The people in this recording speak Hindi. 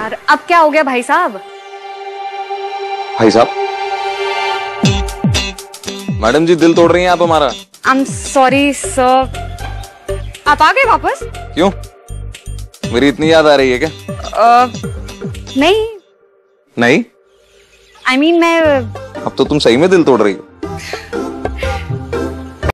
यार अब क्या हो गया भाई साहब? भाई साहब मैडम जी दिल तोड़ रही हैं आप हमारा। आई एम सॉरी सर आप आ गए वापस? क्यों? मेरी इतनी याद आ रही है क्या? uh, नहीं। नहीं? आई I मीन mean, मैं अब तो तुम सही में दिल तोड़ रही हो।